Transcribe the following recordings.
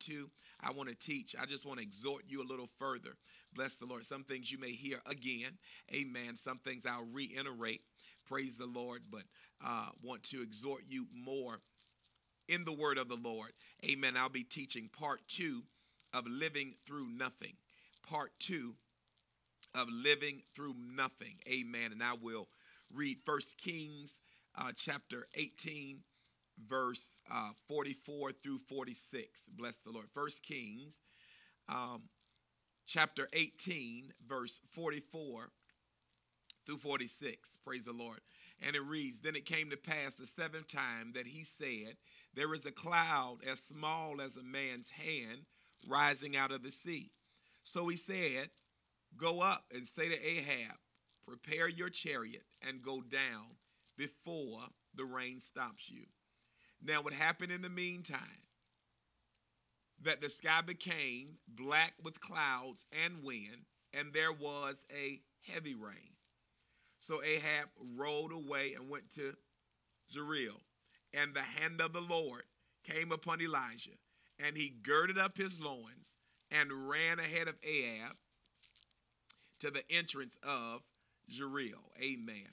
two. I want to teach. I just want to exhort you a little further. Bless the Lord. Some things you may hear again. Amen. Some things I'll reiterate. Praise the Lord. But uh, want to exhort you more in the word of the Lord. Amen. I'll be teaching part two of living through nothing. Part two of living through nothing. Amen. And I will read First Kings uh, chapter 18, verse uh, 44 through 46. Bless the Lord. First Kings um, chapter 18, verse 44 through 46. Praise the Lord. And it reads Then it came to pass the seventh time that he said, There is a cloud as small as a man's hand rising out of the sea. So he said, Go up and say to Ahab, Prepare your chariot and go down before the rain stops you. Now, what happened in the meantime? That the sky became black with clouds and wind, and there was a heavy rain. So Ahab rode away and went to Jezreel, and the hand of the Lord came upon Elijah, and he girded up his loins and ran ahead of Ahab to the entrance of Jezreel. Amen.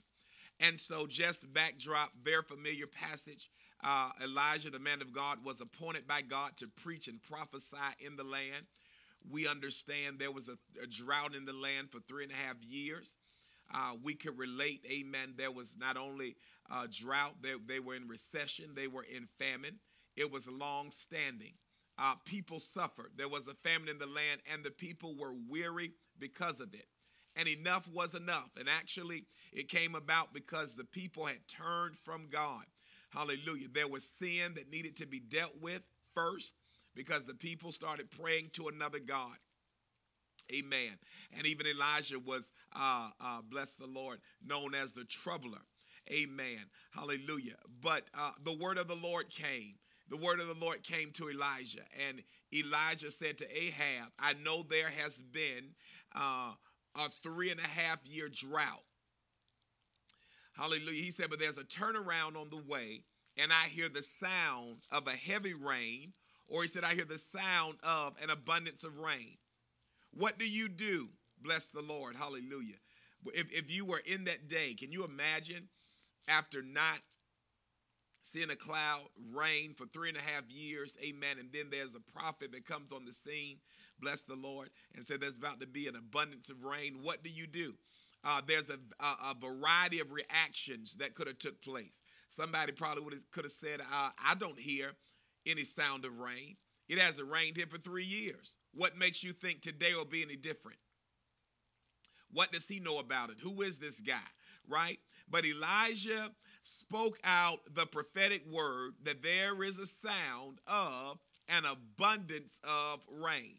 And so, just backdrop, very familiar passage. Uh, Elijah, the man of God, was appointed by God to preach and prophesy in the land. We understand there was a, a drought in the land for three and a half years. Uh, we could relate, amen. There was not only a drought, they, they were in recession, they were in famine. It was long standing. Uh, people suffered. There was a famine in the land, and the people were weary because of it and enough was enough. And actually, it came about because the people had turned from God. Hallelujah. There was sin that needed to be dealt with first because the people started praying to another God. Amen. And even Elijah was, uh, uh, bless the Lord, known as the troubler. Amen. Hallelujah. But uh, the word of the Lord came. The word of the Lord came to Elijah, and Elijah said to Ahab, I know there has been uh, a three and a half year drought. Hallelujah. He said, But there's a turnaround on the way, and I hear the sound of a heavy rain, or he said, I hear the sound of an abundance of rain. What do you do? Bless the Lord. Hallelujah. If, if you were in that day, can you imagine after not seeing a cloud rain for three and a half years. Amen. And then there's a prophet that comes on the scene, bless the Lord, and said there's about to be an abundance of rain. What do you do? Uh, there's a, a, variety of reactions that could have took place. Somebody probably would have could have said, uh, "I don't hear any sound of rain. It hasn't rained here for three years. What makes you think today will be any different? What does he know about it? Who is this guy? Right? But Elijah spoke out the prophetic word that there is a sound of an abundance of rain.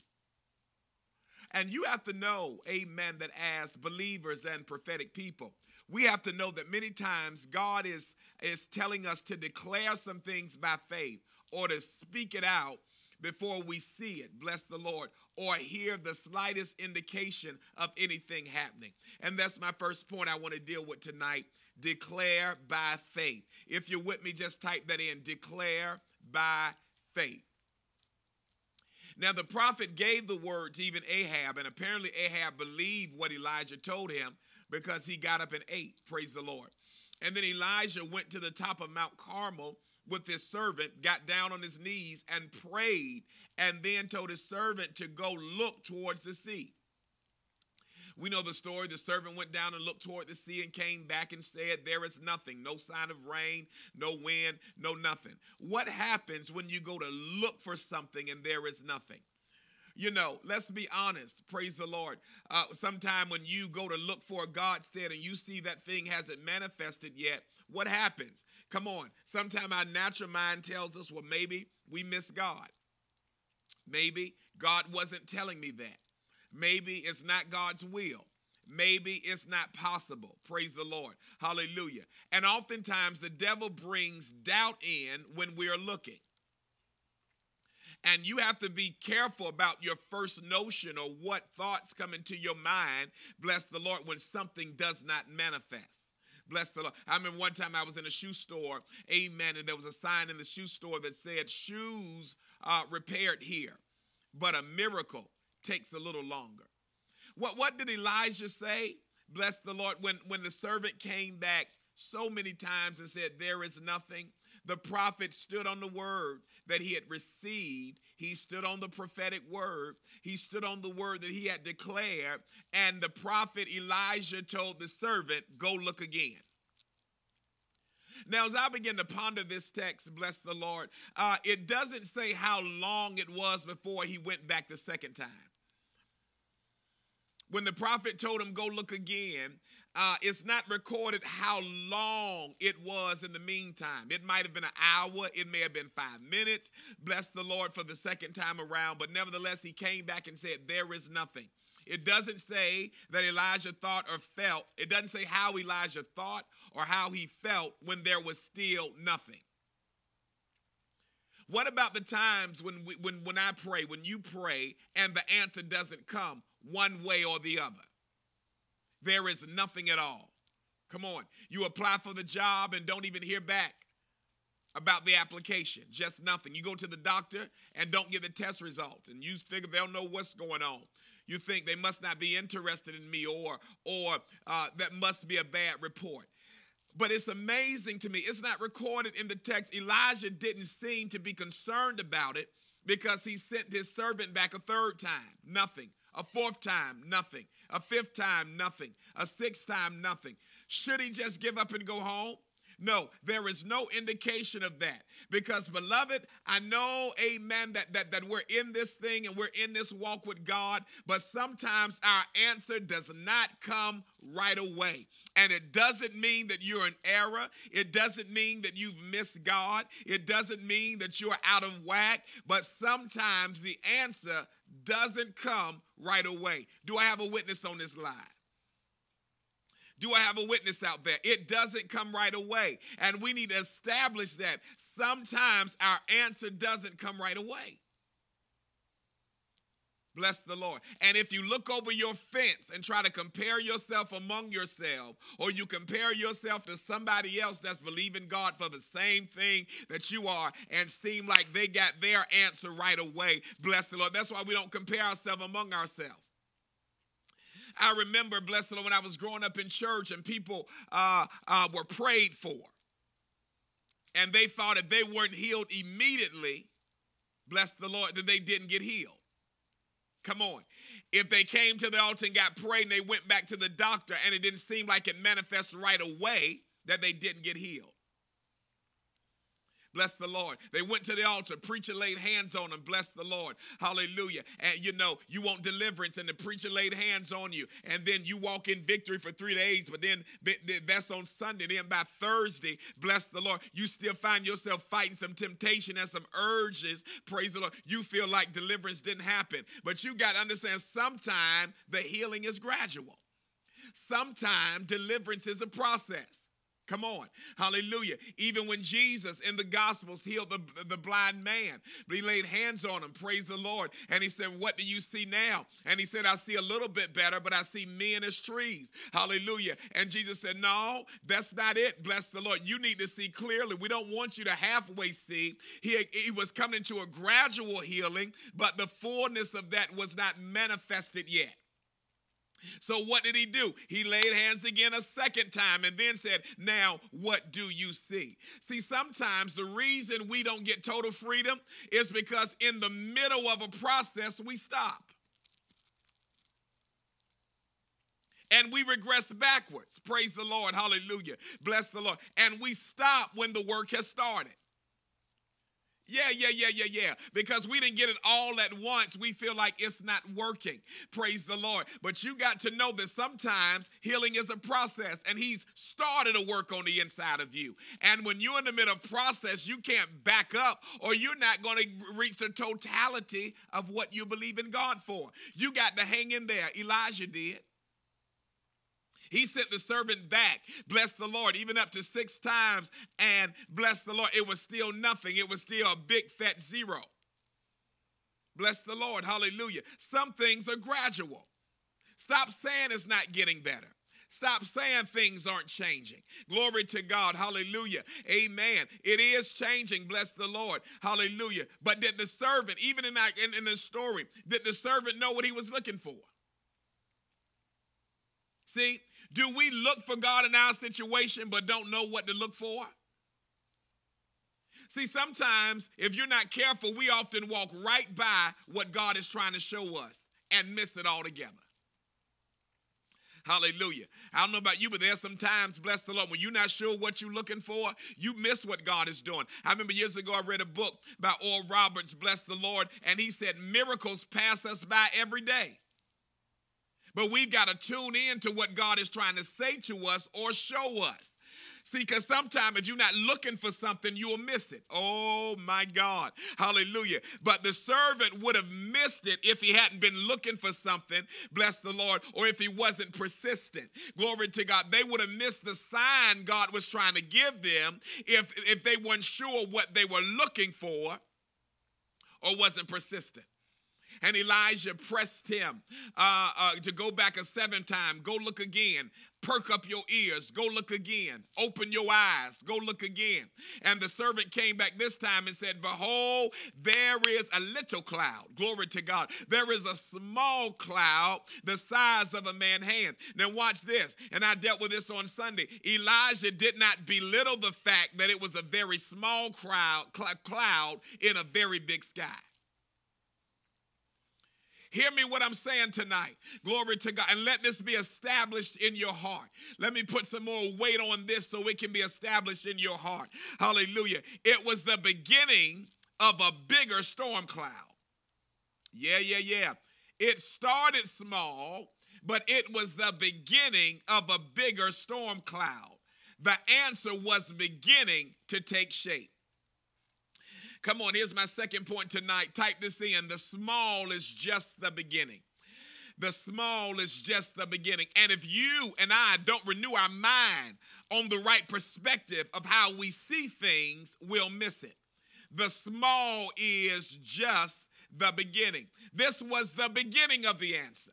And you have to know, amen, that as believers and prophetic people, we have to know that many times God is, is telling us to declare some things by faith or to speak it out before we see it, bless the Lord, or hear the slightest indication of anything happening. And that's my first point I want to deal with tonight declare by faith. If you're with me, just type that in declare by faith. Now, the prophet gave the word to even Ahab, and apparently Ahab believed what Elijah told him because he got up and ate. Praise the Lord. And then Elijah went to the top of Mount Carmel with his servant, got down on his knees and prayed, and then told his servant to go look towards the sea. We know the story. The servant went down and looked toward the sea and came back and said, There is nothing, no sign of rain, no wind, no nothing. What happens when you go to look for something and there is nothing? You know, let's be honest. Praise the Lord. Uh, sometime when you go to look for a God said and you see that thing hasn't manifested yet, what happens? Come on. Sometime our natural mind tells us, well, maybe we miss God. Maybe God wasn't telling me that. Maybe it's not God's will. Maybe it's not possible. Praise the Lord. Hallelujah. And oftentimes the devil brings doubt in when we are looking. And you have to be careful about your first notion or what thoughts come into your mind, bless the Lord, when something does not manifest. Bless the Lord. I remember one time I was in a shoe store, amen, and there was a sign in the shoe store that said, Shoes uh, repaired here, but a miracle takes a little longer. What, what did Elijah say? Bless the Lord. When, when the servant came back so many times and said, There is nothing, the prophet stood on the word that he had received. He stood on the prophetic word. He stood on the word that he had declared. And the prophet Elijah told the servant, Go look again. Now, as I begin to ponder this text, bless the Lord, uh, it doesn't say how long it was before he went back the second time. When the prophet told him, Go look again, uh, it's not recorded how long it was in the meantime. It might have been an hour, it may have been five minutes. Bless the Lord for the second time around, but nevertheless, he came back and said, There is nothing. It doesn't say that Elijah thought or felt. It doesn't say how Elijah thought or how he felt when there was still nothing. What about the times when we, when when I pray, when you pray and the answer doesn't come one way or the other? There is nothing at all. Come on. You apply for the job and don't even hear back about the application. Just nothing. You go to the doctor and don't get the test results and you figure they'll know what's going on. You think they must not be interested in me or or uh, that must be a bad report. But it's amazing to me. It's not recorded in the text. Elijah didn't seem to be concerned about it because he sent his servant back a third time. Nothing. A fourth time, nothing. A fifth time, nothing. A sixth time, nothing. Should he just give up and go home? No, there is no indication of that. Because, beloved, I know, amen, that, that, that we're in this thing and we're in this walk with God, but sometimes our answer does not come right away. And it doesn't mean that you're in error. It doesn't mean that you've missed God. It doesn't mean that you're out of whack. But sometimes the answer doesn't come right away. Do I have a witness on this line? Do I have a witness out there? It doesn't come right away. And we need to establish that. Sometimes our answer doesn't come right away. Bless the Lord. And if you look over your fence and try to compare yourself among yourself, or you compare yourself to somebody else that's believing God for the same thing that you are and seem like they got their answer right away, bless the Lord. That's why we don't compare ourselves among ourselves. I remember, bless the Lord, when I was growing up in church and people uh, uh, were prayed for. And they thought if they weren't healed immediately, bless the Lord, that they didn't get healed. Come on. If they came to the altar and got prayed and they went back to the doctor and it didn't seem like it manifested right away, that they didn't get healed. Bless the Lord. They went to the altar. Preacher laid hands on them. Bless the Lord. Hallelujah. And you know, you want deliverance, and the preacher laid hands on you. And then you walk in victory for three days. But then that's on Sunday. Then by Thursday, bless the Lord, you still find yourself fighting some temptation and some urges. Praise the Lord. You feel like deliverance didn't happen. But you got to understand sometimes the healing is gradual. Sometimes deliverance is a process. Come on. Hallelujah. Even when Jesus in the Gospels healed the, the blind man, but he laid hands on him. Praise the Lord. And he said, What do you see now? And he said, I see a little bit better, but I see men as trees. Hallelujah. And Jesus said, No, that's not it. Bless the Lord. You need to see clearly. We don't want you to halfway see. He, he was coming to a gradual healing, but the fullness of that was not manifested yet. So what did he do? He laid hands again a second time and then said, Now, what do you see? See, sometimes the reason we don't get total freedom is because in the middle of a process, we stop. And we regress backwards. Praise the Lord. Hallelujah. Bless the Lord. And we stop when the work has started. Yeah, yeah, yeah, yeah, yeah. Because we didn't get it all at once, we feel like it's not working. Praise the Lord. But you got to know that sometimes healing is a process, and He's started a work on the inside of you. And when you're in the middle of process, you can't back up, or you're not going to reach the totality of what you believe in God for. You got to hang in there. Elijah did. He sent the servant back, bless the Lord, even up to six times, and bless the Lord. It was still nothing, it was still a big fat zero. Bless the Lord, hallelujah. Some things are gradual. Stop saying it's not getting better. Stop saying things aren't changing. Glory to God. Hallelujah. Amen. It is changing. Bless the Lord. Hallelujah. But did the servant, even in, that, in, in the story, did the servant know what he was looking for? See, do we look for God in our situation but don't know what to look for? See, sometimes if you're not careful, we often walk right by what God is trying to show us and miss it altogether. Hallelujah. I don't know about you, but there's some times, bless the Lord, when you're not sure what you're looking for, you miss what God is doing. I remember years ago, I read a book by Oral Roberts, bless the Lord, and he said, Miracles pass us by every day. But we've got to tune in to what God is trying to say to us or show us. See, because sometimes if you're not looking for something, you'll miss it. Oh my God. Hallelujah. But the servant would have missed it if he hadn't been looking for something, bless the Lord, or if he wasn't persistent. Glory to God. They would have missed the sign God was trying to give them if, if they weren't sure what they were looking for or wasn't persistent. And Elijah pressed him uh, uh, to go back a seventh time. Go look again. Perk up your ears. Go look again. Open your eyes. Go look again. And the servant came back this time and said, Behold, there is a little cloud. Glory to God. There is a small cloud the size of a man's hand. Now, watch this. And I dealt with this on Sunday. Elijah did not belittle the fact that it was a very small crowd, cloud in a very big sky. Hear me what I'm saying tonight. Glory to God. And let this be established in your heart. Let me put some more weight on this so it can be established in your heart. Hallelujah. It was the beginning of a bigger storm cloud. Yeah, yeah, yeah. It started small, but it was the beginning of a bigger storm cloud. The answer was beginning to take shape. Come on, here's my second point tonight. Type this in. The small is just the beginning. The small is just the beginning. And if you and I don't renew our mind on the right perspective of how we see things, we'll miss it. The small is just the beginning. This was the beginning of the answer.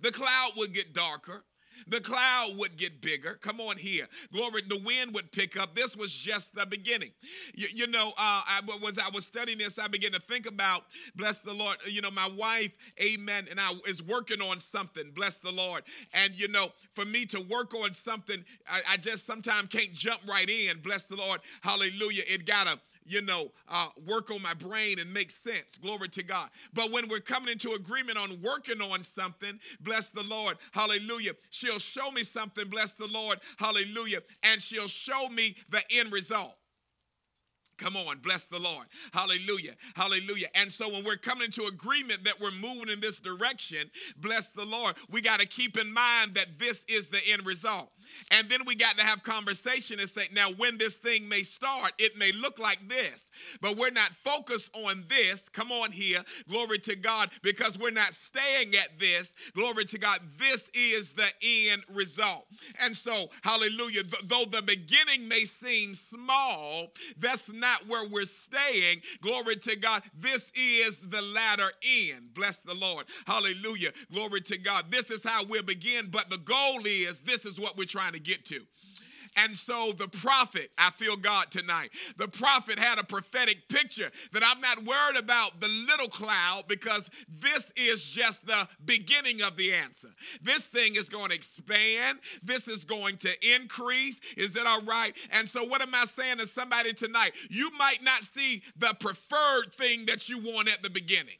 The cloud would get darker. The cloud would get bigger. Come on here. Glory, the wind would pick up. This was just the beginning. You, you know, uh, I was I was studying this, I began to think about, bless the Lord, you know, my wife, amen, and I is working on something, bless the Lord. And you know, for me to work on something, I, I just sometimes can't jump right in, bless the Lord. Hallelujah. It gotta you know, uh, work on my brain and make sense. Glory to God. But when we're coming into agreement on working on something, bless the Lord. Hallelujah. She'll show me something, bless the Lord. Hallelujah. And she'll show me the end result. Come on, bless the Lord. Hallelujah. Hallelujah. And so when we're coming into agreement that we're moving in this direction, bless the Lord, we got to keep in mind that this is the end result. And then we got to have conversation and say, now when this thing may start, it may look like this, but we're not focused on this. Come on here. Glory to God, because we're not staying at this. Glory to God. This is the end result. And so, hallelujah, th- though the beginning may seem small, that's not where we're staying. Glory to God. This is the latter end. Bless the Lord. Hallelujah. Glory to God. This is how we'll begin, but the goal is this is what we're trying trying to get to. And so the prophet, I feel God tonight, the prophet had a prophetic picture that I'm not worried about the little cloud because this is just the beginning of the answer. This thing is going to expand, this is going to increase. Is that all right? And so, what am I saying to somebody tonight? You might not see the preferred thing that you want at the beginning.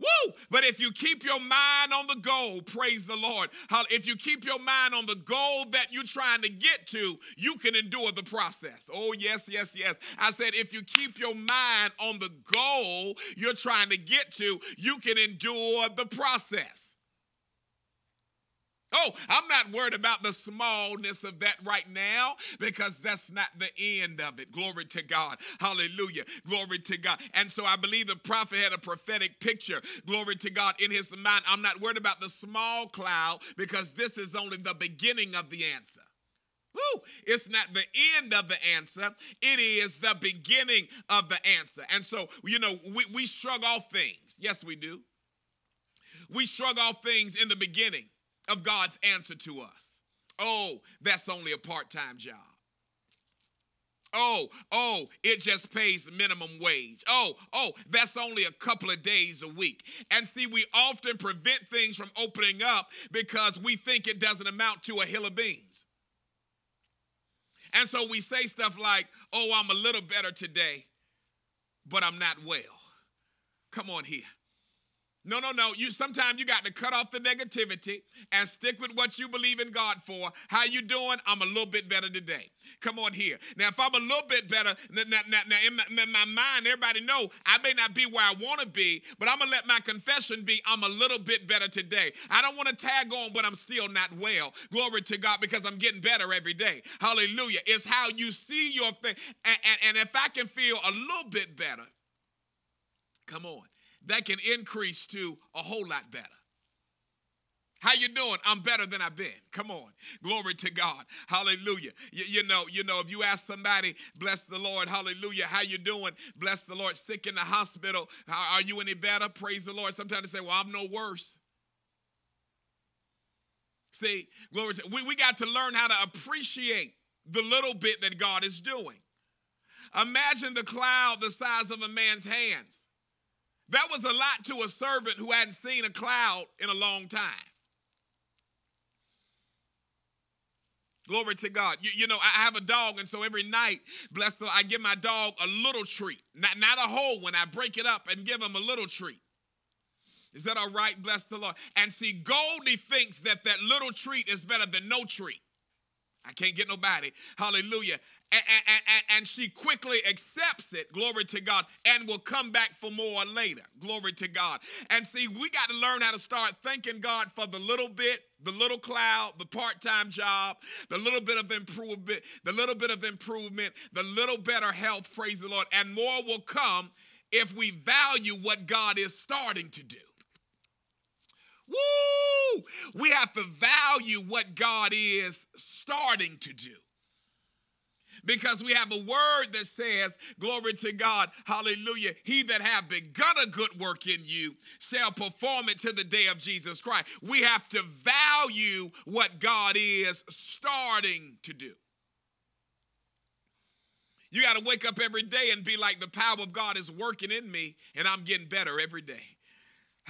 Woo! But if you keep your mind on the goal, praise the Lord. If you keep your mind on the goal that you're trying to get to, you can endure the process. Oh, yes, yes, yes. I said, if you keep your mind on the goal you're trying to get to, you can endure the process. Oh, I'm not worried about the smallness of that right now because that's not the end of it. Glory to God. Hallelujah. Glory to God. And so I believe the prophet had a prophetic picture. Glory to God in his mind. I'm not worried about the small cloud because this is only the beginning of the answer. Woo! It's not the end of the answer, it is the beginning of the answer. And so, you know, we, we shrug off things. Yes, we do. We shrug off things in the beginning. Of God's answer to us. Oh, that's only a part time job. Oh, oh, it just pays minimum wage. Oh, oh, that's only a couple of days a week. And see, we often prevent things from opening up because we think it doesn't amount to a hill of beans. And so we say stuff like, oh, I'm a little better today, but I'm not well. Come on here. No, no, no. You sometimes you got to cut off the negativity and stick with what you believe in God for. How you doing? I'm a little bit better today. Come on here. Now, if I'm a little bit better, now, now, now in, my, in my mind, everybody know I may not be where I want to be, but I'm gonna let my confession be I'm a little bit better today. I don't want to tag on, but I'm still not well. Glory to God, because I'm getting better every day. Hallelujah. It's how you see your thing. And, and, and if I can feel a little bit better, come on that can increase to a whole lot better. How you doing? I'm better than I've been. Come on. Glory to God. Hallelujah. You, you, know, you know, if you ask somebody, bless the Lord, hallelujah, how you doing? Bless the Lord. Sick in the hospital. How, are you any better? Praise the Lord. Sometimes they say, well, I'm no worse. See, glory to we, we got to learn how to appreciate the little bit that God is doing. Imagine the cloud the size of a man's hands. That was a lot to a servant who hadn't seen a cloud in a long time. Glory to God. You, you, know, I have a dog, and so every night, bless the Lord, I give my dog a little treat. Not, not a whole one. I break it up and give him a little treat. Is that all right? Bless the Lord. And see, Goldie thinks that that little treat is better than no treat. I can't get nobody. Hallelujah. And, and, and, she quickly accepts it, glory to God, and will come back for more later, glory to God. And see, we got to learn how to start thanking God for the little bit, the little cloud, the part-time job, the little bit of improvement, the little bit of improvement, the little better health, praise the Lord, and more will come if we value what God is starting to do. Woo! We have to value what God is starting to do because we have a word that says, Glory to God, hallelujah. He that have begun a good work in you shall perform it to the day of Jesus Christ. We have to value what God is starting to do. You got to wake up every day and be like, the power of God is working in me, and I'm getting better every day.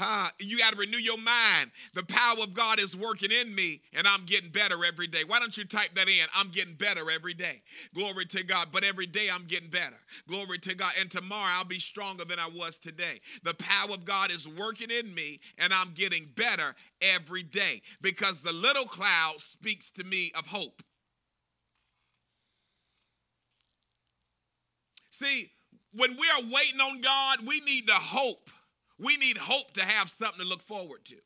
Huh? You got to renew your mind. The power of God is working in me, and I'm getting better every day. Why don't you type that in? I'm getting better every day. Glory to God. But every day I'm getting better. Glory to God. And tomorrow I'll be stronger than I was today. The power of God is working in me, and I'm getting better every day because the little cloud speaks to me of hope. See, when we are waiting on God, we need the hope we need hope to have something to look forward to.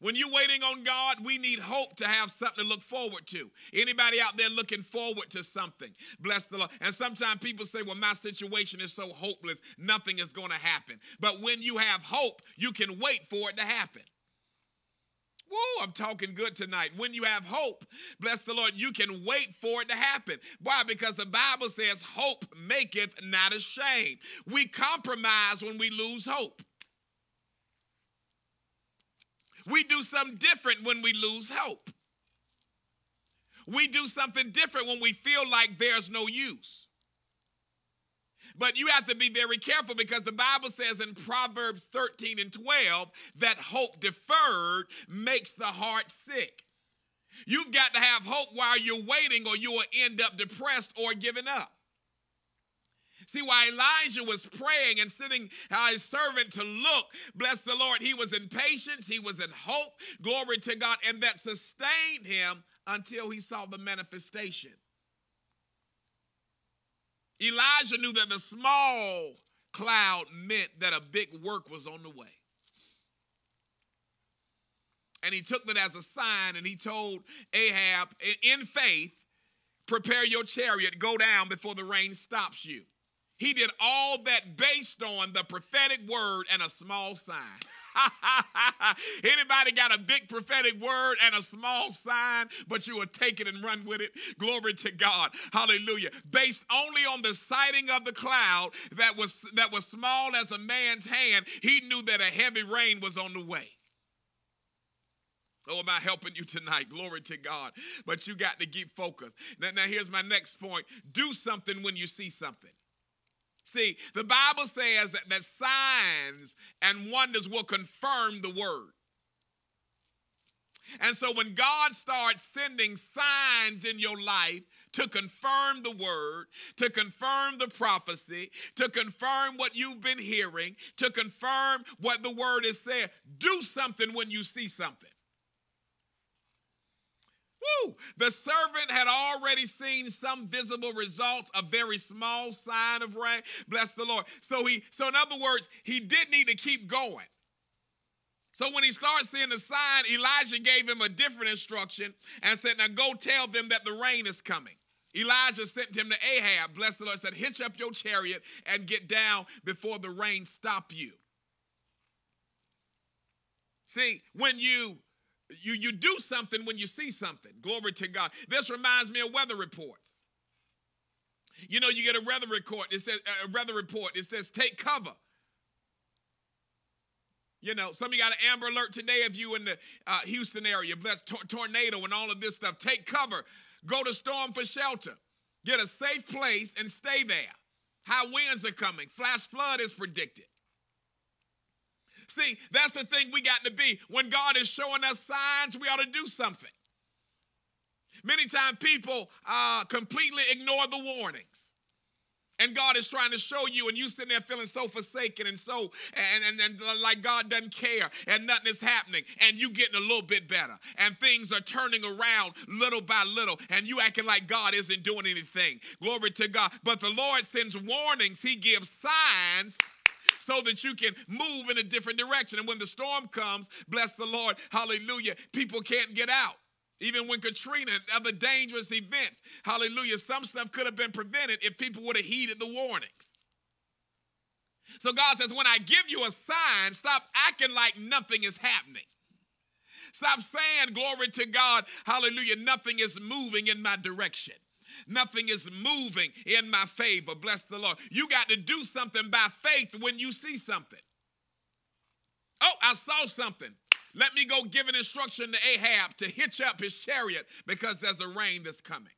When you're waiting on God, we need hope to have something to look forward to. Anybody out there looking forward to something? Bless the Lord. And sometimes people say, well, my situation is so hopeless, nothing is going to happen. But when you have hope, you can wait for it to happen. Whoa, I'm talking good tonight. When you have hope, bless the Lord, you can wait for it to happen. Why? Because the Bible says, hope maketh not ashamed. We compromise when we lose hope. We do something different when we lose hope. We do something different when we feel like there's no use. But you have to be very careful because the Bible says in Proverbs 13 and 12 that hope deferred makes the heart sick. You've got to have hope while you're waiting, or you will end up depressed or giving up. See, while Elijah was praying and sending uh, his servant to look, bless the Lord, he was in patience, he was in hope, glory to God, and that sustained him until he saw the manifestation. Elijah knew that the small cloud meant that a big work was on the way. And he took that as a sign and he told Ahab, in faith, prepare your chariot, go down before the rain stops you. He did all that based on the prophetic word and a small sign. Anybody got a big prophetic word and a small sign, but you will take it and run with it? Glory to God. Hallelujah. Based only on the sighting of the cloud that was that was small as a man's hand, he knew that a heavy rain was on the way. Oh, am I helping you tonight? Glory to God. But you got to keep focused. Now, now, here's my next point do something when you see something. See, the Bible says that, that signs and wonders will confirm the word. And so when God starts sending signs in your life to confirm the word, to confirm the prophecy, to confirm what you've been hearing, to confirm what the word is saying, do something when you see something. Woo! The servant had already seen some visible results, a very small sign of rain. Bless the Lord. So he, so in other words, he did need to keep going. So when he starts seeing the sign, Elijah gave him a different instruction and said, Now go tell them that the rain is coming. Elijah sent him to Ahab, bless the Lord, said, Hitch up your chariot and get down before the rain stop you. See, when you you, you do something when you see something. Glory to God. This reminds me of weather reports. You know, you get a weather report. It says a weather report. It says take cover. You know, some of you got an amber alert today if you in the uh, Houston area, blessed tor- tornado and all of this stuff. Take cover. Go to storm for shelter. Get a safe place and stay there. High winds are coming. Flash flood is predicted. See, that's the thing we got to be. When God is showing us signs, we ought to do something. Many times people uh, completely ignore the warnings. And God is trying to show you, and you sitting there feeling so forsaken and so, and, and, and like God doesn't care, and nothing is happening, and you getting a little bit better, and things are turning around little by little, and you acting like God isn't doing anything. Glory to God. But the Lord sends warnings, He gives signs so that you can move in a different direction. And when the storm comes, bless the Lord, hallelujah, people can't get out. Even when Katrina and other dangerous events, hallelujah, some stuff could have been prevented if people would have heeded the warnings. So God says, when I give you a sign, stop acting like nothing is happening. Stop saying, glory to God, hallelujah, nothing is moving in my direction. Nothing is moving in my favor. Bless the Lord. You got to do something by faith when you see something. Oh, I saw something. Let me go give an instruction to Ahab to hitch up his chariot because there's a rain that's coming.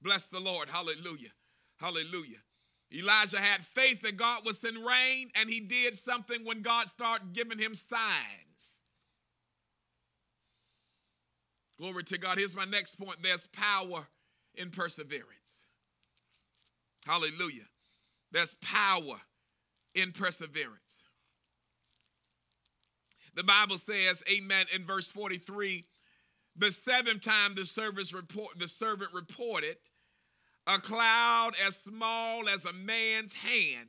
Bless the Lord. Hallelujah. Hallelujah. Elijah had faith that God would send rain, and he did something when God started giving him signs. Glory to God. Here's my next point there's power in perseverance. Hallelujah. There's power in perseverance. The Bible says, Amen, in verse 43, the seventh time the service report, the servant reported, a cloud as small as a man's hand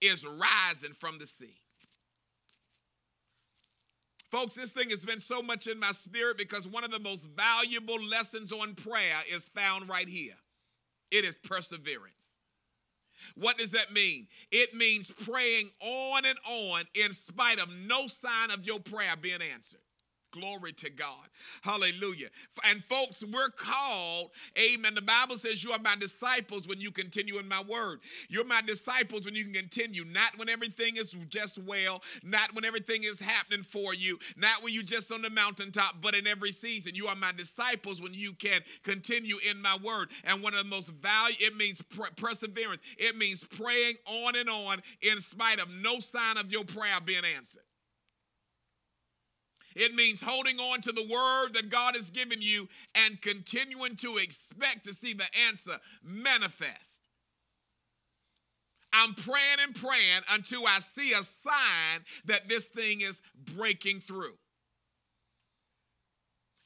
is rising from the sea. Folks, this thing has been so much in my spirit because one of the most valuable lessons on prayer is found right here. It is perseverance. What does that mean? It means praying on and on in spite of no sign of your prayer being answered. Glory to God. Hallelujah. And folks, we're called, amen. The Bible says you are my disciples when you continue in my word. You're my disciples when you can continue, not when everything is just well, not when everything is happening for you, not when you're just on the mountaintop, but in every season. You are my disciples when you can continue in my word. And one of the most value, it means perseverance. It means praying on and on in spite of no sign of your prayer being answered. It means holding on to the word that God has given you and continuing to expect to see the answer manifest. I'm praying and praying until I see a sign that this thing is breaking through.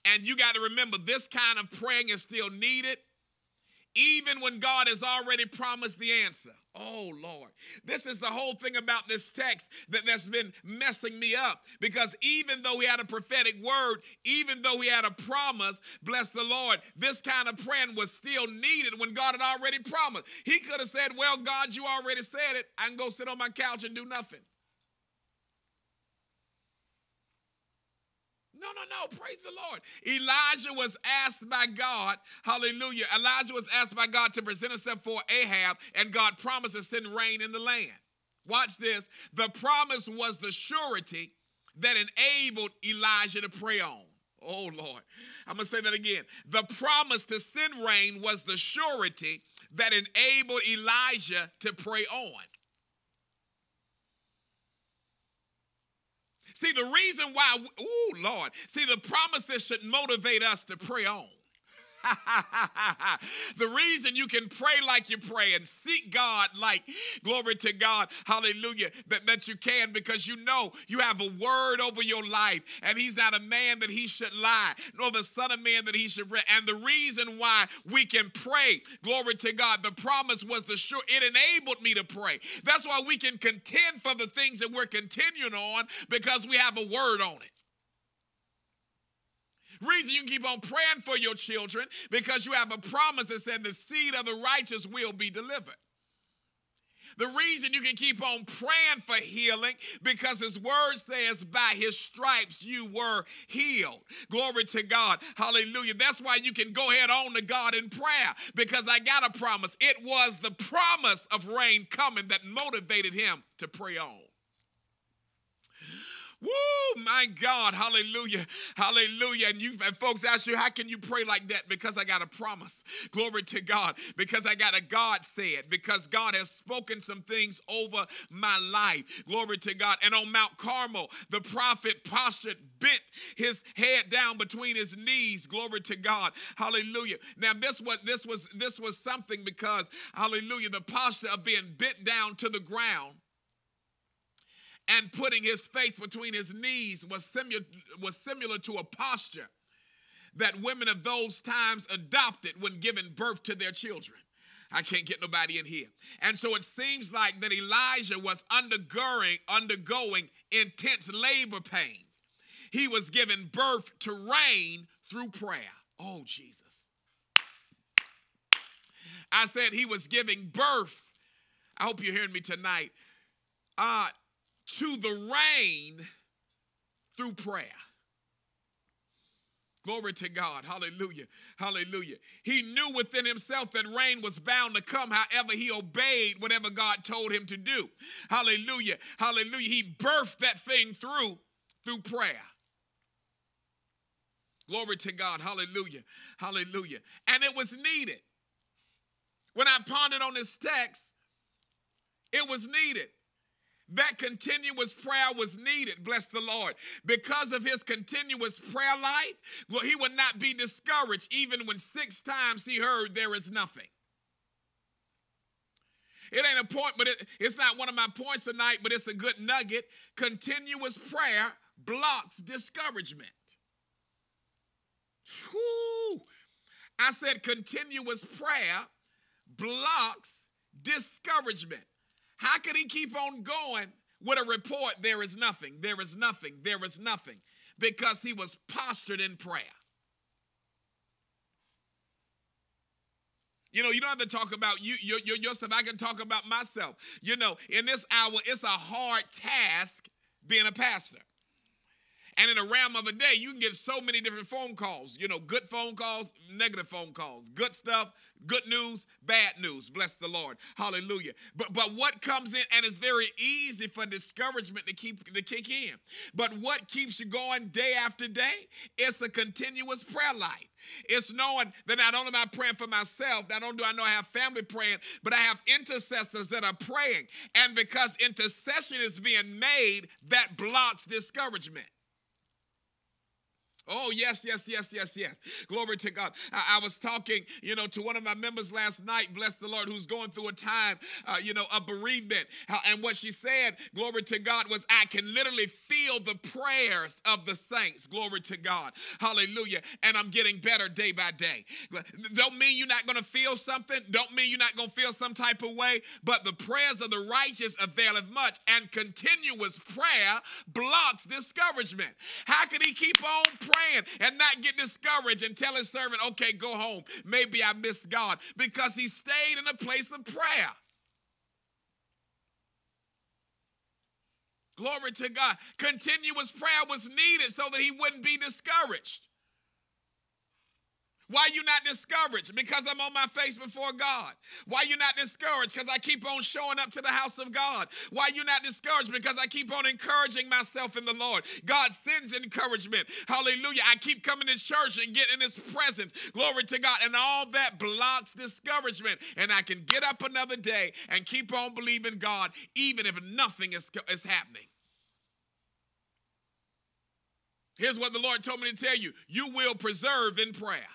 And you got to remember, this kind of praying is still needed even when God has already promised the answer. Oh Lord. This is the whole thing about this text that, that's been messing me up. Because even though he had a prophetic word, even though he had a promise, bless the Lord, this kind of praying was still needed when God had already promised. He could have said, Well, God, you already said it. I can go sit on my couch and do nothing. No, no, no. Praise the Lord. Elijah was asked by God, hallelujah. Elijah was asked by God to present himself for Ahab, and God promised to send rain in the land. Watch this. The promise was the surety that enabled Elijah to pray on. Oh Lord. I'm going to say that again. The promise to send rain was the surety that enabled Elijah to pray on. See, the reason why, oh Lord, see, the promises should motivate us to pray on. the reason you can pray like you pray and seek God like, glory to God, hallelujah, that, that you can because you know you have a word over your life and He's not a man that He should lie, nor the Son of Man that He should. Re- and the reason why we can pray, glory to God, the promise was the sure, it enabled me to pray. That's why we can contend for the things that we're continuing on because we have a word on it. Reason you can keep on praying for your children because you have a promise that said the seed of the righteous will be delivered. The reason you can keep on praying for healing because his word says by his stripes you were healed. Glory to God. Hallelujah. That's why you can go ahead on to God in prayer because I got a promise. It was the promise of rain coming that motivated him to pray on. Woo, my God, hallelujah, hallelujah. And you and folks ask you, how can you pray like that? Because I got a promise. Glory to God. Because I got a God said. Because God has spoken some things over my life. Glory to God. And on Mount Carmel, the prophet postured, bent his head down between his knees. Glory to God. Hallelujah. Now, this was this was this was something because hallelujah, the posture of being bent down to the ground and putting his face between his knees was similar, was similar to a posture that women of those times adopted when giving birth to their children. I can't get nobody in here. And so it seems like that Elijah was undergoing, undergoing intense labor pains. He was giving birth to rain through prayer. Oh, Jesus. I said he was giving birth. I hope you're hearing me tonight. Uh, to the rain through prayer. Glory to God. Hallelujah. Hallelujah. He knew within himself that rain was bound to come, however, he obeyed whatever God told him to do. Hallelujah. Hallelujah. He birthed that thing through through prayer. Glory to God. Hallelujah. Hallelujah. And it was needed. When I pondered on this text, it was needed. That continuous prayer was needed, bless the Lord. Because of his continuous prayer life, well, he would not be discouraged even when six times he heard there is nothing. It ain't a point, but it, it's not one of my points tonight, but it's a good nugget. Continuous prayer blocks discouragement. I said continuous prayer blocks discouragement. How could he keep on going with a report? There is nothing, there is nothing, there is nothing, because he was postured in prayer. You know, you don't have to talk about you, your, your, yourself. I can talk about myself. You know, in this hour, it's a hard task being a pastor. And in a realm of a day, you can get so many different phone calls. You know, good phone calls, negative phone calls, good stuff, good news, bad news. Bless the Lord. Hallelujah. But but what comes in, and it's very easy for discouragement to keep to kick in. But what keeps you going day after day? It's a continuous prayer life. It's knowing that not only am I praying for myself, not only do I know I have family praying, but I have intercessors that are praying. And because intercession is being made, that blocks discouragement. Oh, yes, yes, yes, yes, yes. Glory to God. I, I, was talking, you know, to one of my members last night, bless the Lord, who's going through a time, uh, you know, of bereavement. and what she said, glory to God, was I can literally feel the prayers of the saints. Glory to God. Hallelujah. And I'm getting better day by day. Don't mean you're not going to feel something. Don't mean you're not going to feel some type of way. But the prayers of the righteous availeth much. And continuous prayer blocks discouragement. How can he keep on praying? Praying and not get discouraged and tell his servant, okay, go home. Maybe I missed God because he stayed in a place of prayer. Glory to God. Continuous prayer was needed so that he wouldn't be discouraged. Why you not discouraged? Because I'm on my face before God. Why you not discouraged? Because I keep on showing up to the house of God. Why you not discouraged? Because I keep on encouraging myself in the Lord. God sends encouragement. Hallelujah. I keep coming to church and getting his presence. Glory to God. And all that blocks discouragement. And I can get up another day and keep on believing God, even if nothing is, is happening. Here's what the Lord told me to tell you you will preserve in prayer.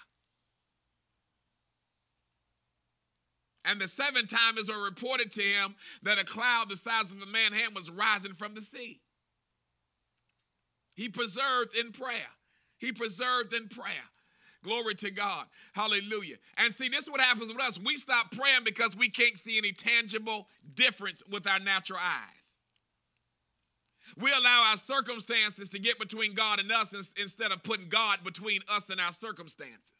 And the seventh time is reported to him that a cloud the size of a man's hand was rising from the sea. He preserved in prayer. He preserved in prayer. Glory to God. Hallelujah. And see, this is what happens with us. We stop praying because we can't see any tangible difference with our natural eyes. We allow our circumstances to get between God and us instead of putting God between us and our circumstances.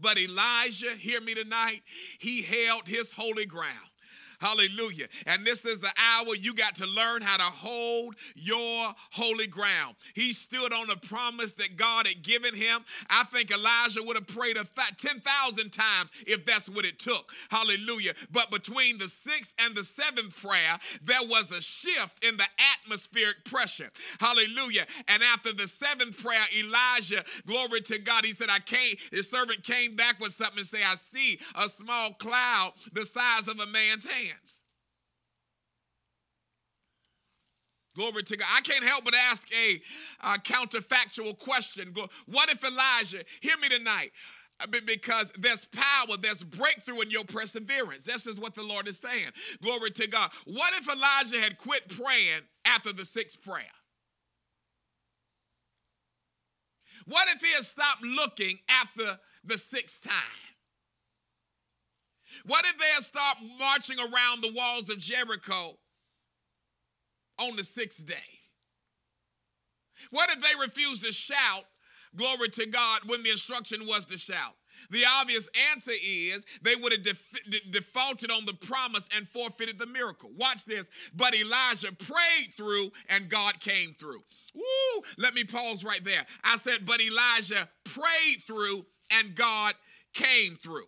But Elijah, hear me tonight, he held his holy ground. Hallelujah. And this is the hour you got to learn how to hold your holy ground. He stood on a promise that God had given him. I think Elijah would have prayed 10,000 times if that's what it took. Hallelujah. But between the sixth and the seventh prayer, there was a shift in the atmospheric pressure. Hallelujah. And after the seventh prayer, Elijah, glory to God, he said, I came, his servant came back with something and say, I see a small cloud the size of a man's hand Glory to God. I can't help but ask a, a counterfactual question. What if Elijah, hear me tonight, uh, because there's power, there's breakthrough in your perseverance. This is what the Lord is saying. Glory to God. What if Elijah had quit praying after the sixth prayer? What if he had stopped looking after the sixth time? What if they had stopped marching around the walls of Jericho on the sixth day? What if they refused to shout, Glory to God, when the instruction was to shout? The obvious answer is they would have def- defaulted on the promise and forfeited the miracle. Watch this. But Elijah prayed through and God came through. Woo! Let me pause right there. I said, but Elijah prayed through and God came through.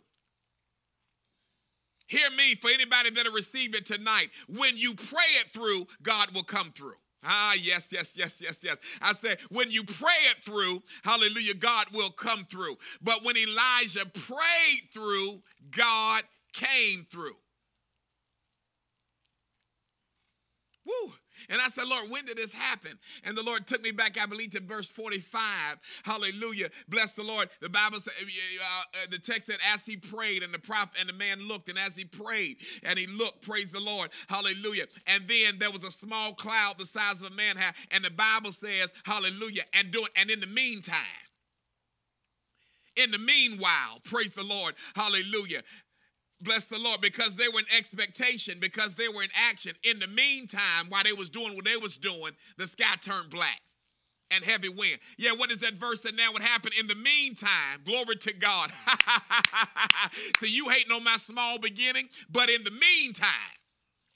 Hear me for anybody that'll receive it tonight. When you pray it through, God will come through. Ah, yes, yes, yes, yes, yes. I said, when you pray it through, hallelujah, God will come through. But when Elijah prayed through, God came through. Woo. And I said, Lord, when did this happen? And the Lord took me back, I believe, to verse 45. Hallelujah. Bless the Lord. The Bible said, uh, uh, the text said, as he prayed, and the prophet and the man looked, and as he prayed, and he looked, praise the Lord. Hallelujah. And then there was a small cloud the size of a man and the Bible says, hallelujah. And do it. and in the meantime, in the meanwhile, praise the Lord, hallelujah. Bless the Lord, because they were in expectation, because they were in action. In the meantime, while they was doing what they was doing, the sky turned black and heavy wind. Yeah, what is that verse that now would happen? In the meantime, glory to God. so you hating on my small beginning, but in the meantime,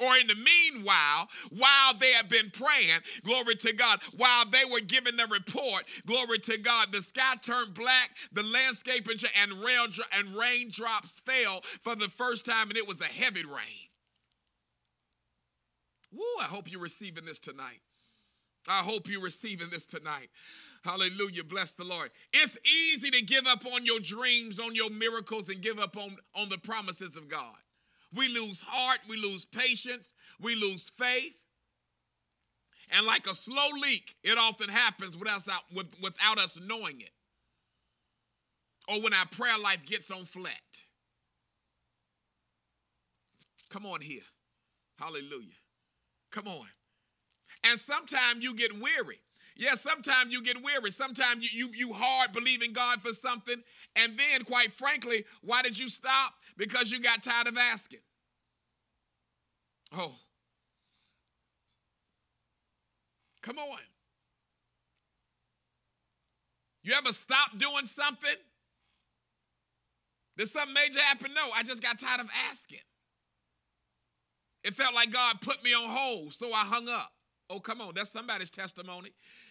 or in the meanwhile, while they have been praying, glory to God, while they were giving the report, glory to God, the sky turned black, the landscape and rain, and raindrops fell for the first time, and it was a heavy rain. Woo, I hope you're receiving this tonight. I hope you're receiving this tonight. Hallelujah. Bless the Lord. It's easy to give up on your dreams, on your miracles, and give up on, on the promises of God. We lose heart, we lose patience, we lose faith. And like a slow leak, it often happens without, without us knowing it. Or when our prayer life gets on flat. Come on here. Hallelujah. Come on. And sometimes you get weary. Yes, sometimes you get weary. Sometimes you, you, you hard believing God for something. And then, quite frankly, why did you stop? Because you got tired of asking. Oh. Come on. You ever stop doing something? Did something major happen? No, I just got tired of asking. It felt like God put me on hold, so I hung up. Oh, come on, that's somebody's testimony.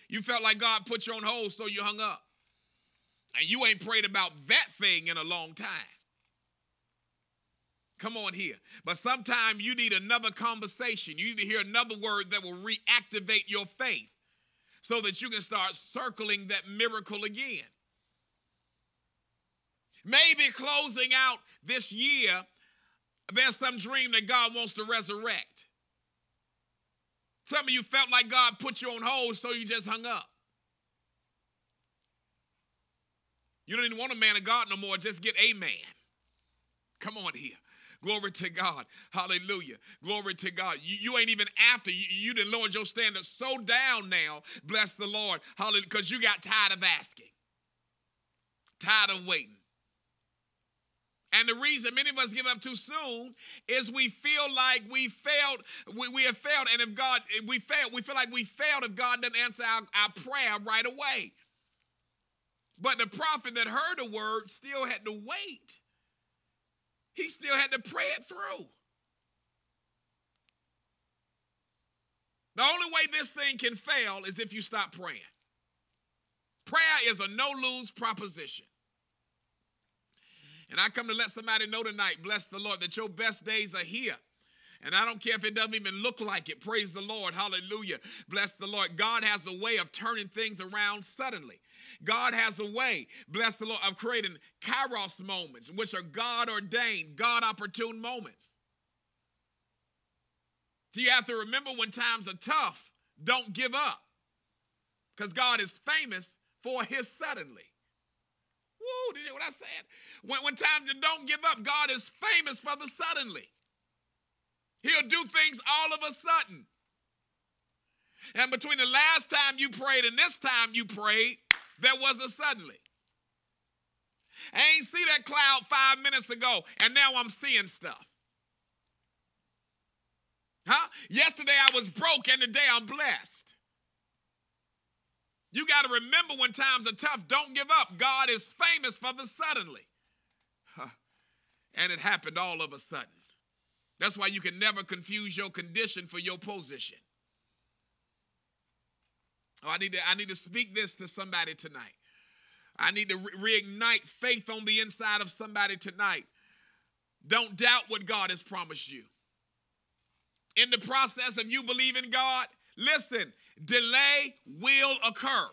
You felt like God put you on hold, so you hung up. And you ain't prayed about that thing in a long time. Come on here. But sometimes you need another conversation. You need to hear another word that will reactivate your faith so that you can start circling that miracle again. Maybe closing out this year, there's some dream that God wants to resurrect. Some of you felt like God put you on hold, so you just hung up. You don't even want a man of God no more, just get a man. Come on here. Glory to God. Hallelujah. Glory to God. You, you ain't even after. You, you didn't lower your standards so down now. Bless the Lord. Hallelujah. Because you got tired of asking, tired of waiting. And the reason many of us give up too soon is we feel like we failed, we, we have failed. And if God, if we failed, we feel like we failed if God doesn't answer our, our prayer right away. But the prophet that heard the word still had to wait. He still had to pray it through. The only way this thing can fail is if you stop praying. Prayer is a no lose proposition. And I come to let somebody know tonight, bless the Lord, that your best days are here. And I don't care if it doesn't even look like it. Praise the Lord. Hallelujah. Bless the Lord. God has a way of turning things around suddenly. God has a way, bless the Lord, of creating kairos moments, which are God ordained, God opportune moments. So you have to remember when times are tough, don't give up. Because God is famous for his suddenly. Woo, did you hear what I said? When, when times you don't give up, God is famous for the suddenly. He'll do things all of a sudden. And between the last time you prayed and this time you prayed, there was a suddenly. I ain't see that cloud five minutes ago, and now I'm seeing stuff. Huh? Yesterday I was broke, and today I'm blessed. You got to remember when times are tough, don't give up. God is famous for the suddenly. Huh. And it happened all of a sudden. That's why you can never confuse your condition for your position. Oh, I need to, I need to speak this to somebody tonight. I need to re- reignite faith on the inside of somebody tonight. Don't doubt what God has promised you. In the process of you believing God, listen, delay will occur.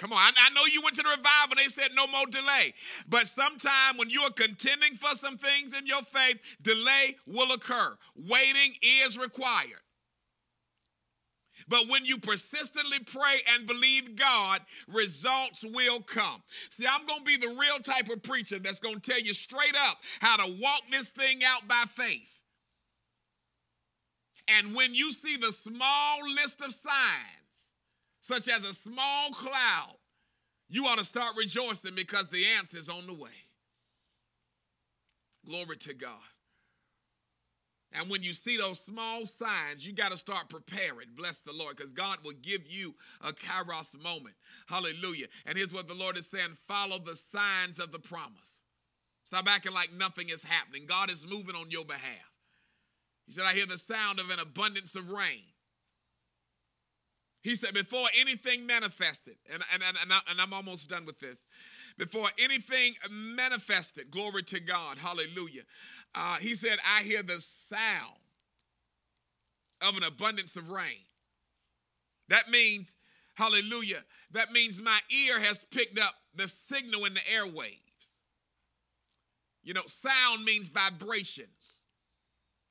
Come on, I, know you went to the revival, and they said no more delay. But sometime when you are contending for some things in your faith, delay will occur. Waiting is required. But when you persistently pray and believe God, results will come. See, I'm going to be the real type of preacher that's going to tell you straight up how to walk this thing out by faith. And when you see the small list of signs, such as a small cloud, you ought to start rejoicing because the answer is on the way. Glory to God. And when you see those small signs, you got to start preparing. Bless the Lord, because God will give you a kairos moment. Hallelujah. And here's what the Lord is saying follow the signs of the promise. Stop acting like nothing is happening. God is moving on your behalf. He said, I hear the sound of an abundance of rain. He said, before anything manifested, and, and, and, and I'm almost done with this, before anything manifested, glory to God, hallelujah. Uh, he said, I hear the sound of an abundance of rain. That means, hallelujah, that means my ear has picked up the signal in the airwaves. You know, sound means vibrations.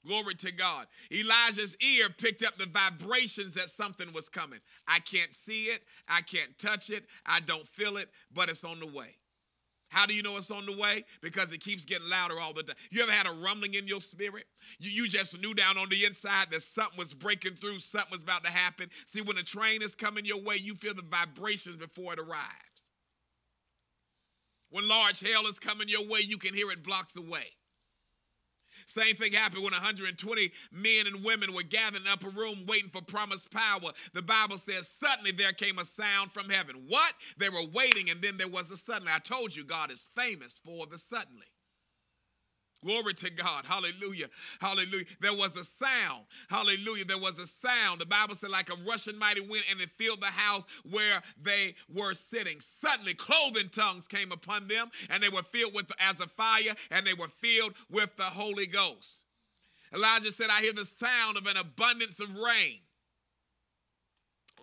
Glory to God. Elijah's ear picked up the vibrations that something was coming. I can't see it, I can't touch it, I don't feel it, but it's on the way. How do you know it's on the way? Because it keeps getting louder all the time. You ever had a rumbling in your spirit? You, you just knew down on the inside that something was breaking through, something was about to happen. See, when a train is coming your way, you feel the vibrations before it arrives. When large hail is coming your way, you can hear it blocks away. Same thing happened when 120 men and women were gathered in an upper room waiting for promised power. The Bible says, suddenly there came a sound from heaven. What? They were waiting, and then there was a suddenly. I told you, God is famous for the suddenly. Glory to God. Hallelujah. Hallelujah. There was a sound. Hallelujah. There was a sound. The Bible said, like a rushing mighty wind, and it filled the house where they were sitting. Suddenly, clothing tongues came upon them, and they were filled with as a fire, and they were filled with the Holy Ghost. Elijah said, I hear the sound of an abundance of rain.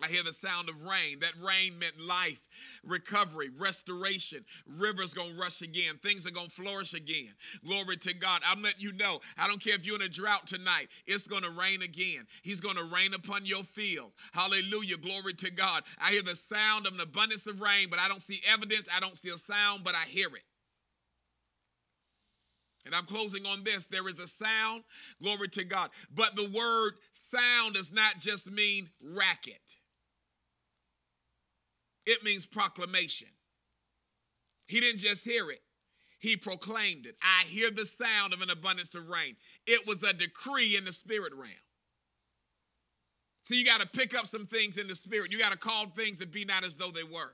I hear the sound of rain. That rain meant life, recovery, restoration. Rivers gonna rush again. Things are gonna flourish again. Glory to God. I'm letting you know. I don't care if you're in a drought tonight. It's gonna rain again. He's gonna rain upon your fields. Hallelujah. Glory to God. I hear the sound of an abundance of rain, but I don't see evidence. I don't see a sound, but I hear it. And I'm closing on this. There is a sound, glory to God. But the word sound does not just mean racket. It means proclamation. He didn't just hear it, he proclaimed it. I hear the sound of an abundance of rain. It was a decree in the spirit realm. So you got to pick up some things in the spirit. You got to call things that be not as though they were.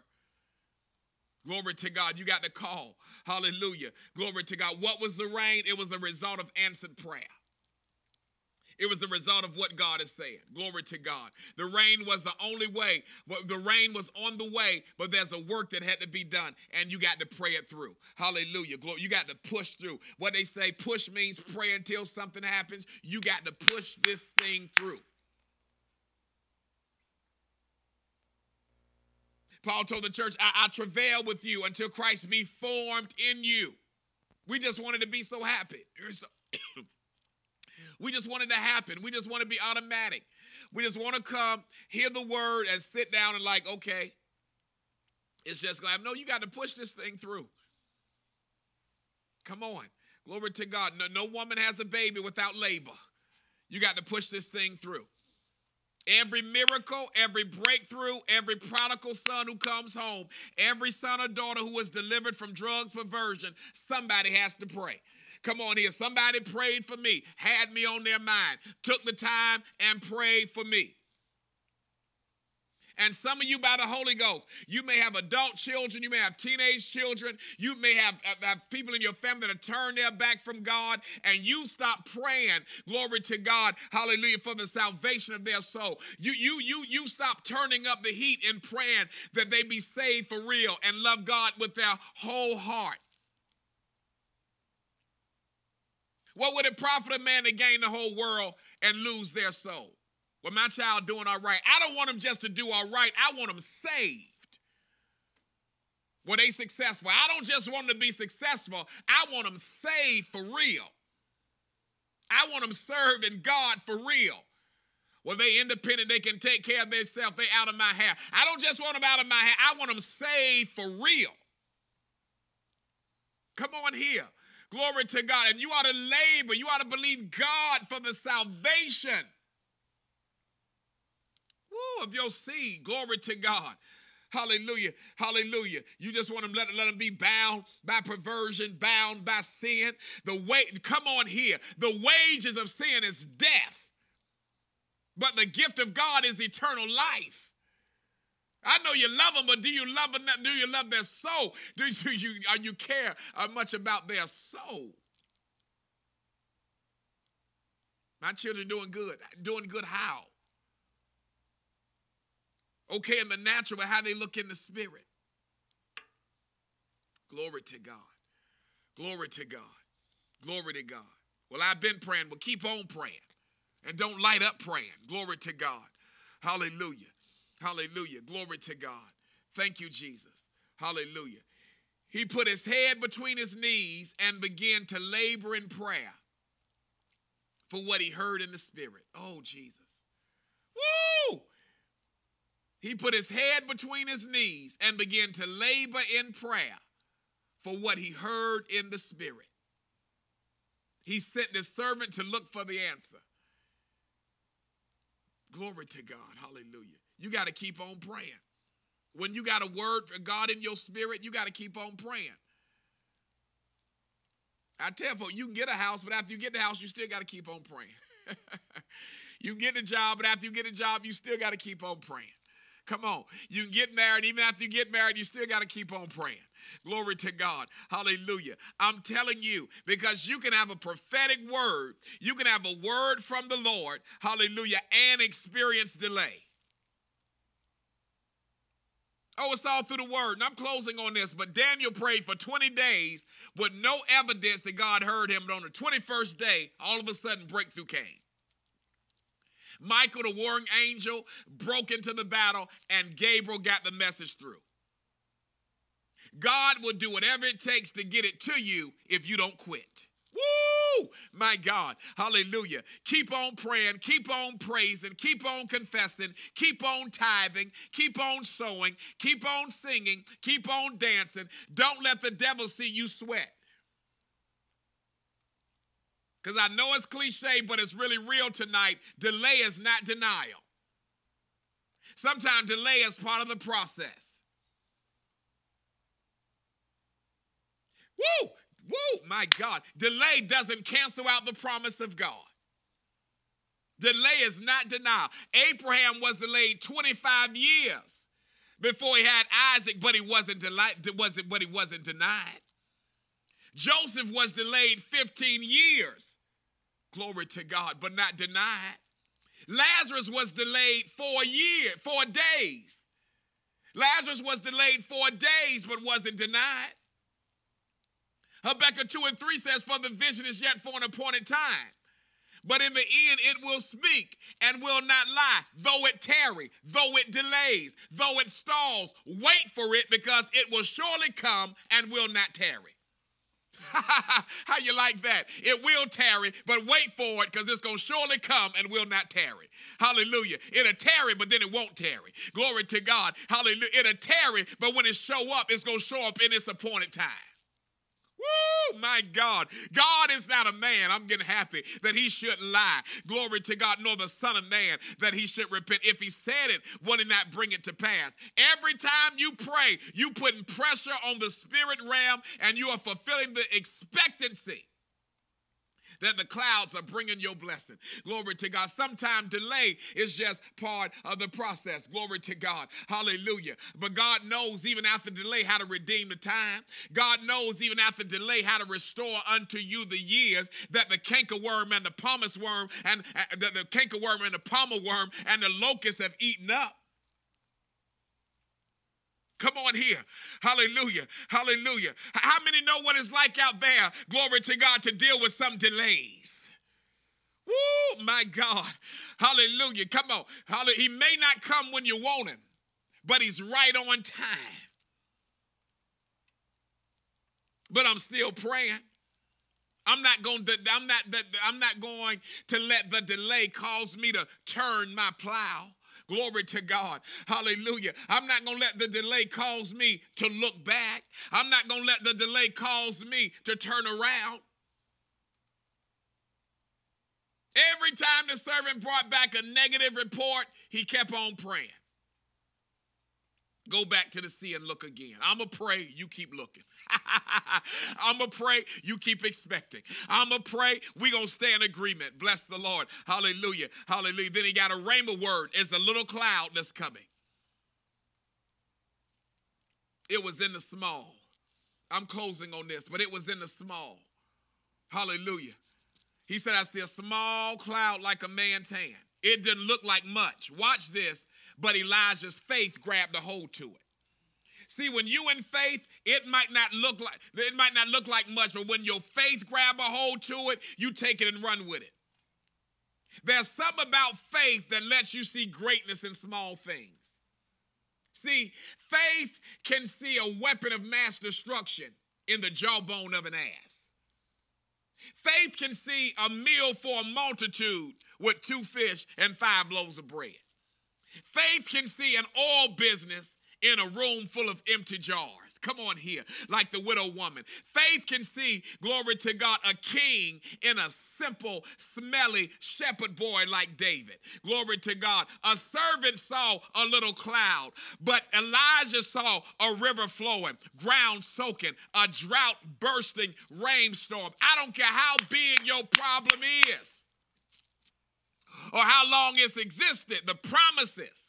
Glory to God. You got to call. Hallelujah. Glory to God. What was the rain? It was the result of answered prayer. It was the result of what God is saying. Glory to God. The rain was the only way. The rain was on the way, but there's a work that had to be done, and you got to pray it through. Hallelujah. Glory. You got to push through. What they say, push means pray until something happens. You got to push this thing through. Paul told the church, I, I travail with you until Christ be formed in you. We just wanted to be so happy. We just want it to happen. We just want to be automatic. We just want to come, hear the word, and sit down and, like, okay, it's just going to happen. No, you got to push this thing through. Come on. Glory to God. No, no woman has a baby without labor. You got to push this thing through. Every miracle, every breakthrough, every prodigal son who comes home, every son or daughter who is delivered from drugs perversion, somebody has to pray. Come on here. Somebody prayed for me, had me on their mind, took the time and prayed for me. And some of you, by the Holy Ghost, you may have adult children, you may have teenage children, you may have, have, people in your family that have turned their back from God, and you stop praying, glory to God, hallelujah, for the salvation of their soul. You, you, you, you stop turning up the heat in praying that they be saved for real and love God with their whole heart. What would it profit a man to gain the whole world and lose their soul? Well, my child doing all right. I don't want them just to do all right. I want them saved. Were they successful? I don't just want them to be successful. I want them saved for real. I want them serving God for real. Well, they independent, they can take care of themselves, they out of my hair. I don't just want them out of my hair, I want them saved for real. Come on here. Glory to God. And you ought to labor, you ought to believe God for the salvation Woo, of your seed. Glory to God. Hallelujah. Hallelujah. You just want to let, let them be bound by perversion, bound by sin. The way, come on here. The wages of sin is death. But the gift of God is eternal life. I know you love them, but do you love them? Do you love their soul? Do you, you, you care uh, much about their soul? My children doing good. Doing good how? Okay in the natural, but how they look in the spirit. Glory to God. Glory to God. Glory to God. Well, I've been praying. Well, keep on praying. And don't light up praying. Glory to God. Hallelujah. Hallelujah. Glory to God. Thank you, Jesus. Hallelujah. He put his head between his knees and began to labor in prayer for what he heard in the spirit. Oh, Jesus. Woo! He put his head between his knees and began to labor in prayer for what he heard in the spirit. He sent his servant to look for the answer. Glory to God. Hallelujah. You got to keep on praying. When you got a word for God in your spirit, you got to keep on praying. I tell folks, you can get a house, but after you get the house, you still got to keep on praying. you get a job, but after you get a job, you still got to keep on praying. Come on. You can get married. Even after you get married, you still got to keep on praying. Glory to God. Hallelujah. I'm telling you, because you can have a prophetic word, you can have a word from the Lord, hallelujah, and experience delay. Oh, it's all through the word. And I'm closing on this, but Daniel prayed for 20 days with no evidence that God heard him. But on the 21st day, all of a sudden, breakthrough came. Michael, the warring angel, broke into the battle, and Gabriel got the message through. God will do whatever it takes to get it to you if you don't quit. Woo! My God. Hallelujah. Keep on praying, keep on praising, keep on confessing, keep on tithing, keep on sowing, keep on singing, keep on dancing. Don't let the devil see you sweat. Because I know it's cliche, but it's really real tonight. Delay is not denial. Sometimes delay is part of the process. Woo! Woo! My God. Delay doesn't cancel out the promise of God. Delay is not denial. Abraham was delayed 25 years before he had Isaac, but he wasn't delayed, wasn't, but he wasn't denied. Joseph was delayed 15 years. Glory to God, but not denied. Lazarus was delayed four years, four days. Lazarus was delayed four days, but wasn't denied. Habakkuk 2 and 3 says, For the vision is yet for an appointed time. But in the end, it will speak and will not lie, though it tarry, though it delays, though it stalls. Wait for it because it will surely come and will not tarry. How you like that? It will tarry, but wait for it because it's going to surely come and will not tarry. Hallelujah. It'll tarry, but then it won't tarry. Glory to God. Hallelujah. It'll tarry, but when it show up, it's going to show up in its appointed time. Woo, my God. God is not a man. I'm getting happy that he shouldn't lie. Glory to God, nor the Son of Man that he should repent. If he said it, will he not bring it to pass? Every time you pray, you putting pressure on the spirit realm and you are fulfilling the expectancy that the clouds are bringing your blessing. Glory to God. Sometimes delay is just part of the process. Glory to God. Hallelujah. But God knows even after delay how to redeem the time. God knows even after delay how to restore unto you the years that the cankerworm and the pomace worm and uh, the, the cankerworm and the palmer worm and the locusts have eaten up. Come on here. Hallelujah. Hallelujah. How many know what it's like out there? Glory to God to deal with some delays. Woo, my God. Hallelujah. Come on. Hallelujah. He may not come when you want him, but he's right on time. But I'm still praying. I'm not going to I'm not I'm not going to let the delay cause me to turn my plow. Glory to God. Hallelujah. I'm not going to let the delay cause me to look back. I'm not going to let the delay cause me to turn around. Every time the servant brought back a negative report, he kept on praying. Go back to the sea and look again. I'm going to pray, you keep looking. I'm going to pray, you keep expecting. I'm going to pray, we going to stay in agreement. Bless the Lord. Hallelujah. Hallelujah. Then he got a rhema word. It's a little cloud that's coming. It was in the small. I'm closing on this, but it was in the small. Hallelujah. He said, I see a small cloud like a man's hand. It didn't look like much. Watch this but Elijah's faith grabbed a hold to it. See, when you in faith, it might not look like it might not look like much, but when your faith grab a hold to it, you take it and run with it. There's something about faith that lets you see greatness in small things. See, faith can see a weapon of mass destruction in the jawbone of an ass. Faith can see a meal for a multitude with two fish and five loaves of bread. Faith can see an oil business in a room full of empty jars. Come on here, like the widow woman. Faith can see, glory to God, a king in a simple, smelly shepherd boy like David. Glory to God. A servant saw a little cloud, but Elijah saw a river flowing, ground soaking, a drought bursting rainstorm. I don't care how big your problem is or how long it's existed, the promises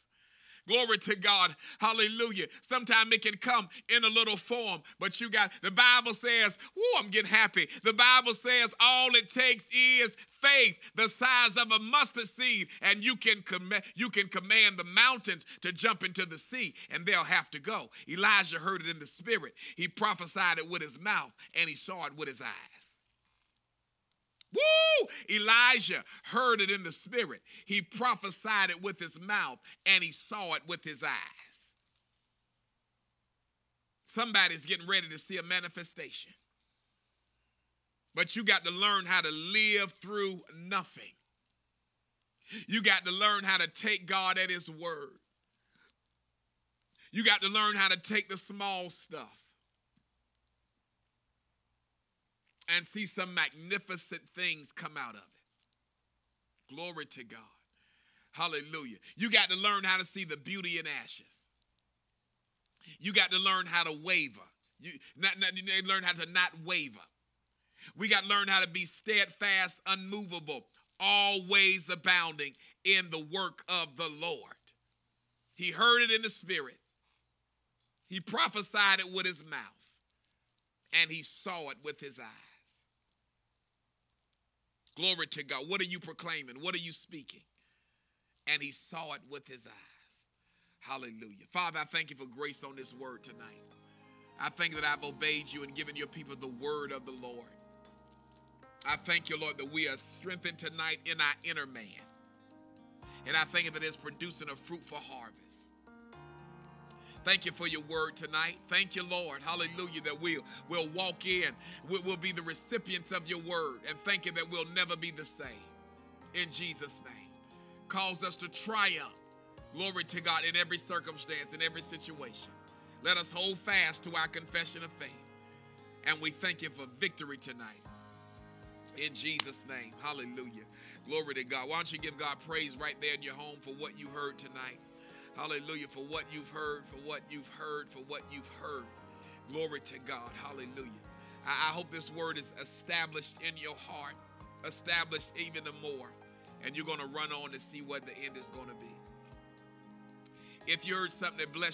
Glory to God. Hallelujah. Sometimes it can come in a little form, but you got the Bible says, oh, I'm getting happy. The Bible says all it takes is faith the size of a mustard seed, and you can com- you can command the mountains to jump into the sea, and they'll have to go. Elijah heard it in the spirit. He prophesied it with his mouth, and he saw it with his eyes. Woo! Elijah heard it in the spirit. He prophesied it with his mouth and he saw it with his eyes. Somebody's getting ready to see a manifestation. But you got to learn how to live through nothing. You got to learn how to take God at his word. You got to learn how to take the small stuff and see some magnificent things come out of it. Glory to God. Hallelujah. You got to learn how to see the beauty in ashes. You got to learn how to waver. You not, not, you learn how to not waver. We got to learn how to be steadfast, unmovable, always abounding in the work of the Lord. He heard it in the spirit. He prophesied it with his mouth, and he saw it with his eyes. Glory to God. What are you proclaiming? What are you speaking? And he saw it with his eyes. Hallelujah. Father, I thank you for grace on this word tonight. I thank that I've obeyed you and given your people the word of the Lord. I thank you, Lord, that we are strengthened tonight in our inner man. And I thank you that it's producing a fruitful harvest. Thank you for your word tonight. Thank you, Lord. Hallelujah. That we'll, we'll walk in. We'll, we'll be the recipients of your word. And thank you that we'll never be the same. In Jesus' name. Cause us to triumph. Glory to God in every circumstance, in every situation. Let us hold fast to our confession of faith. And we thank you for victory tonight. In Jesus' name. Hallelujah. Glory to God. Why don't you give God praise right there in your home for what you heard tonight? Hallelujah. For what you've heard, for what you've heard, for what you've heard. Glory to God. Hallelujah. I, I hope this word is established in your heart, established even more. And you're going to run on to see what the end is going to be. If you heard something that blessed